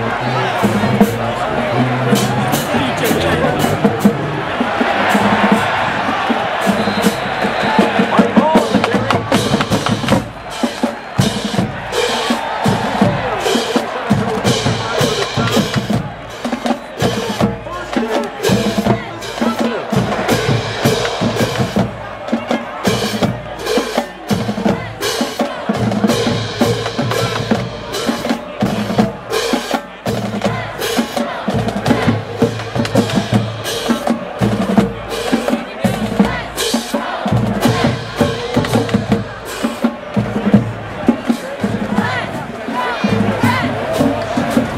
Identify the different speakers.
Speaker 1: Música